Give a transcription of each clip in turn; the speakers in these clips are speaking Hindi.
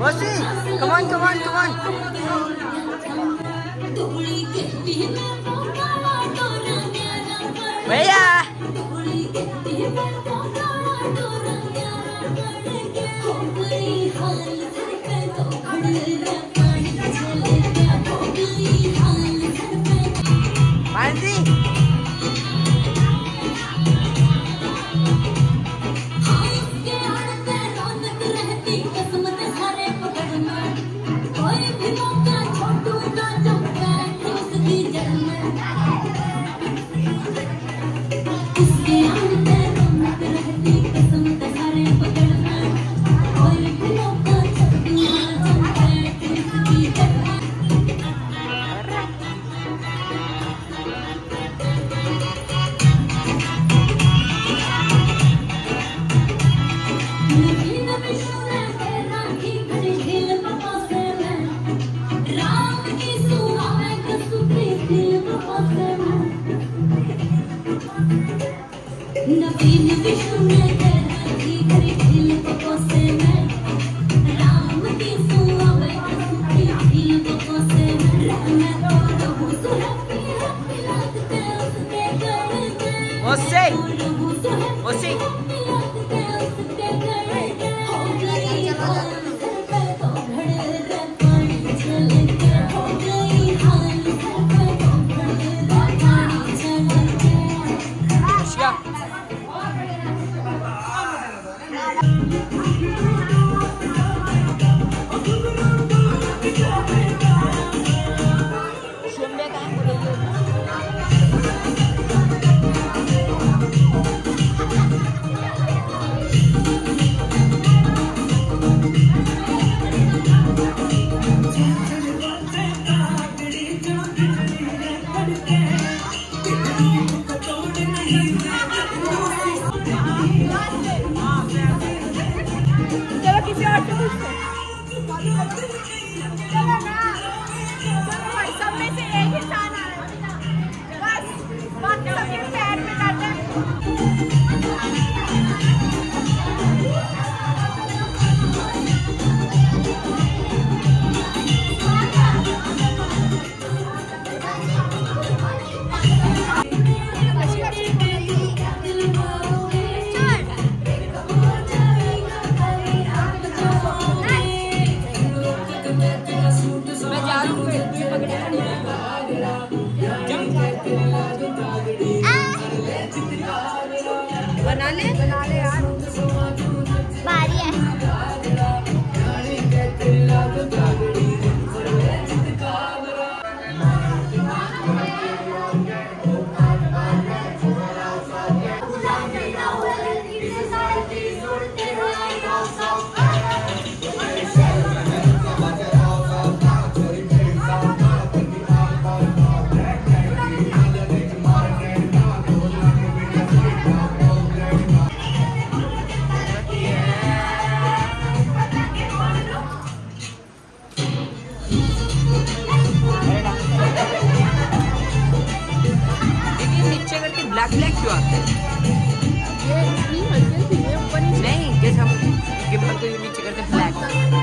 Wasi, come on, come on, come on. Bé à? Say. Black क्यों आते हैं नहीं जैसे हम गिफ्ट को नीचे करते ब्लैक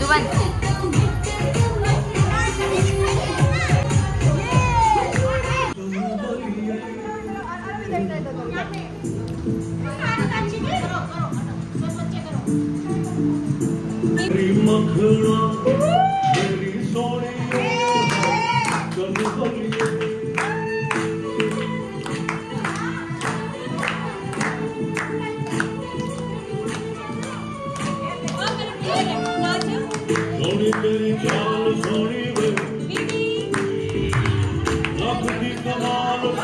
ทุก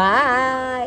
Bye.